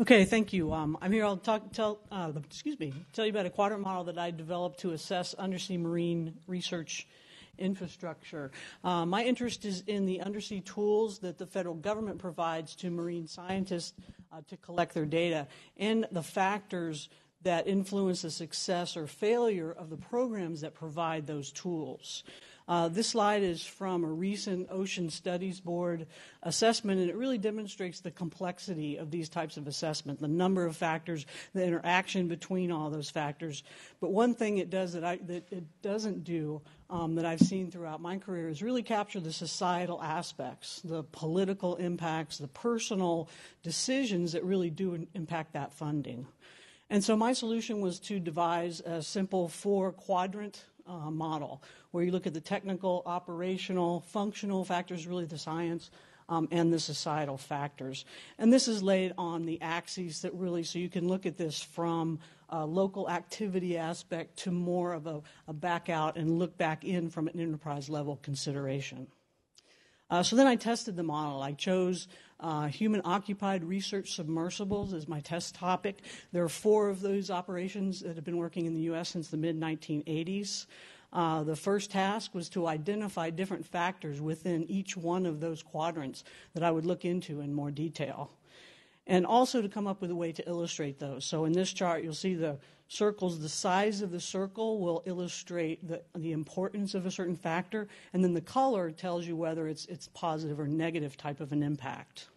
Okay, thank you. Um, I'm here. I'll talk, tell, uh, excuse me, tell you about a quadrant model that I developed to assess undersea marine research infrastructure. Uh, my interest is in the undersea tools that the federal government provides to marine scientists uh, to collect their data and the factors that influence the success or failure of the programs that provide those tools. Uh, this slide is from a recent Ocean Studies Board assessment, and it really demonstrates the complexity of these types of assessment, the number of factors, the interaction between all those factors. But one thing it does that, I, that it doesn't do um, that I've seen throughout my career is really capture the societal aspects, the political impacts, the personal decisions that really do impact that funding. And so my solution was to devise a simple four quadrant uh, model where you look at the technical, operational, functional factors, really the science, um, and the societal factors. And this is laid on the axes that really, so you can look at this from a local activity aspect to more of a, a back out and look back in from an enterprise level consideration. Uh, so then I tested the model. I chose uh, human occupied research submersibles as my test topic. There are four of those operations that have been working in the U.S. since the mid 1980s. Uh, the first task was to identify different factors within each one of those quadrants that I would look into in more detail. And also to come up with a way to illustrate those. So in this chart, you'll see the circles, the size of the circle will illustrate the, the importance of a certain factor, and then the color tells you whether it's, it's positive or negative type of an impact.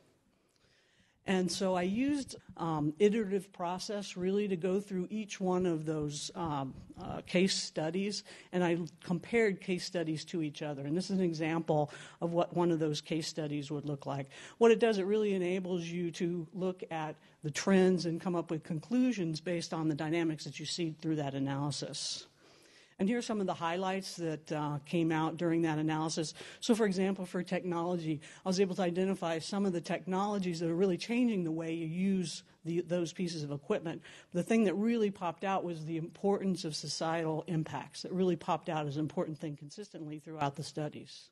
And so I used um, iterative process really to go through each one of those um, uh, case studies, and I compared case studies to each other. And this is an example of what one of those case studies would look like. What it does, it really enables you to look at the trends and come up with conclusions based on the dynamics that you see through that analysis. And here are some of the highlights that uh, came out during that analysis. So, for example, for technology, I was able to identify some of the technologies that are really changing the way you use the, those pieces of equipment. The thing that really popped out was the importance of societal impacts. That really popped out as an important thing consistently throughout the studies.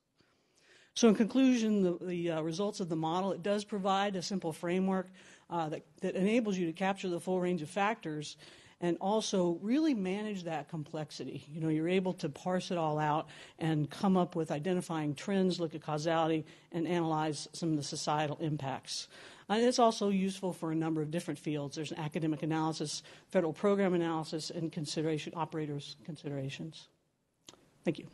So, in conclusion, the, the uh, results of the model it does provide a simple framework uh, that, that enables you to capture the full range of factors and also really manage that complexity. You know, you're able to parse it all out and come up with identifying trends, look at causality, and analyze some of the societal impacts. And it's also useful for a number of different fields. There's an academic analysis, federal program analysis, and consideration operators considerations. Thank you.